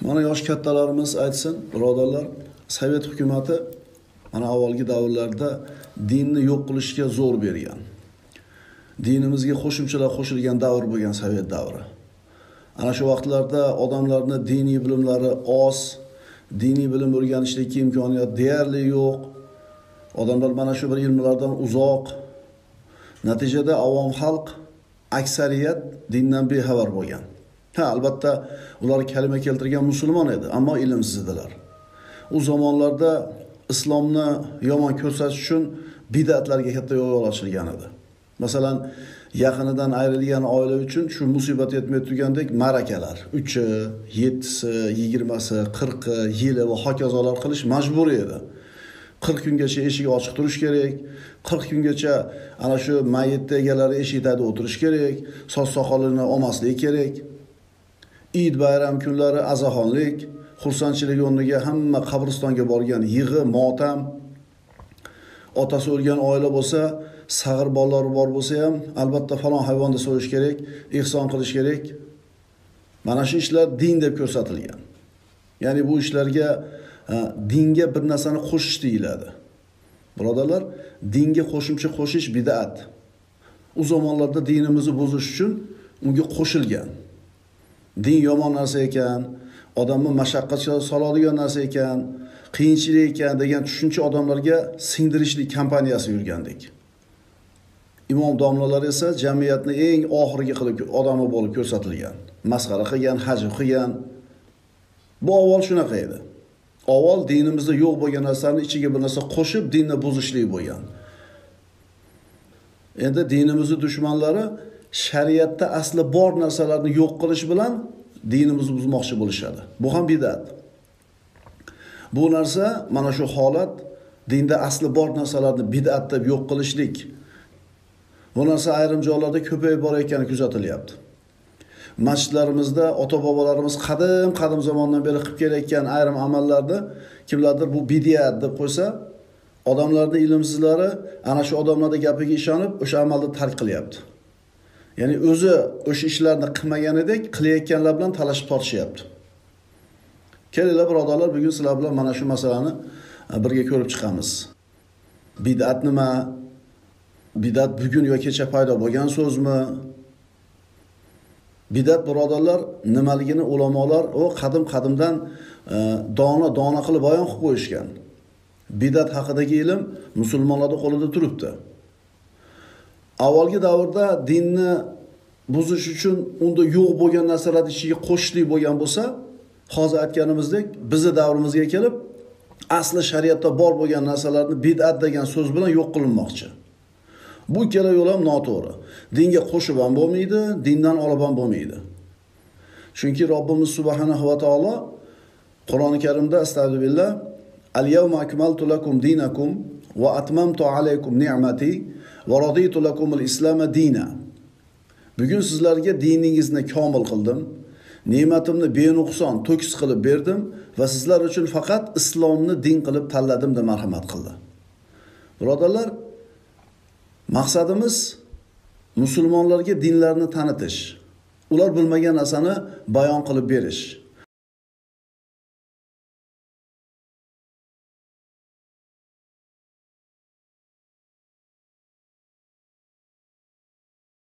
mana yosh kattalarimiz aytsin birodarlar sovet hukumati mana avvalgi davrlarda dinni yo'q qilishga zo'r bergan. Dinimizga qo'shimchalar qo'shilgan davr bo'lgan sovet davri. Ana shu vaqtlarda odamlarni diniy bilimlari oz diniy bilim o'rganishlikka imkoniyat deyarli yo'q. Odamlar mana shu bir ilmlardan uzoq. Natijada avom xalq aksariyat dindan bexabar bo'lgan. Ha albatta ular kalima keltirgan musulmon edi ammo ilmsiz edilar u zamonlarda islomni yomon ko'rsatish uchun bidatlarga katta yo'l ochilgan edi. Masalan yaqinidan ayrilgan oila uchun shu musibat yetmay turgandek ma'rakalar uchi yettisi yigirmasi qirqi yili va hokazolar qilish majburiy edi. Qirq kungacha eshik ochiq turishi kerak qirq kungacha ana shu mayitni egalari eshik tagida o'tirishi kerak soch soqolini olmaslik kerak. Id bayram kunlari azaxonlik xursandchilik o'rniga hamma qabristonga borgan yig'i motam. Otasi o'lgan oila bo'lsa sag'ir bolalari bor bo'lsa ham albatta falon hayvonni so'yish kerak ehson qilish kerak. Mana shu ishlar din deb ko'rsatilgan. Ya'ni bu ishlarga e, dinga bir narsani qo'shish deyiladi. Birodarlar dinga qo'shimcha qo'shish bid'at. U zamonlarda dinimizni buzish uchun unga qo'shilgan. Din yomon narsa ekan odamni mashaqqatga soladigan narsa ekan qiyinchilik ekan degan tushuncha odamlarga singdirishlik kampaniyasi yurgandek imom domlalar esa jamiyatni eng oxirgi qilib odami bo'lib ko'rsatilgan. Masxara qilgan hajm qilgan. Bu avval shunaqa edi. Avval dinimizda yo'q bo'lgan narsani ichiga bir narsa qo'shib dinni buzishlik bo'lgan. Endi dinimizni dushmanlari shariatda asli bor narsalarni yo'q qilish bilan dinimizni buzmoqchi bo'lishadi. Bu ham bidat. Bu narsa mana shu holat dinda asli bor narsalarni bidat deb yo'q qilishlik. Bu narsa ayrim joylarda ko'payib borayotgani kuzatilyapti. Masjidlarimizda ota bobolarimiz qadim qadim zamondan beri qilib kelayotgan ayrim amallarni kimlardir bu bidat deb qo'ysa odamlarni ilmsizlari ana shu odamlarni gapiga ishonib o'sha amalni tark qilyapti. Ya'ni o'zi o'sha ishlarni qilmaganidek qilayotganlar bilan talashib tortishyapti. Kelinglar birodarlar bugun sizlar bilan mana shu masalani e, birga ko'rib chiqamiz. Bidat nima? Bidat bugun yo kecha paydo bo'lgan so'zmi? Bidat birodarlar nimaligini ulamolar u qadim qadimdan e, dona dona qilib bayon qilib qo'yishgan. Bidat haqidagi ilm musulmonlarni qo'lida turibdi. Avvalgi davrda dinni buzish uchun unda yo'q bo'lgan narsalarni ichiga qo'shishlik bo'lgan bo'lsa hozir aytganimizdek bizni davrimizga kelib asli shariatda bor bo'lgan narsalarni bid'at degan so'z bilan yo'q qilinmoqchi. Bu ikkala yo'l ham noto'g'ri. Dinga qo'shib ham bo'lmaydi dindan olib ham bo'lmaydi. Chunki robbimiz subhanahu va taolo qur'oni karimda astag'firullah al yawma akmaltu lakum dinakum va atmamtu alaykum ni'mati va lakum al islama dina bugun sizlarga diningizni komil qildim ne'matimni benuqson to'kis qilib berdim va sizlar uchun faqat islomni din qilib tanladim deb marhamat qildi. Birodarlar maqsadimiz musulmonlarga dinlarni tanitish. Ular bilmagan narsani bayon qilib berish.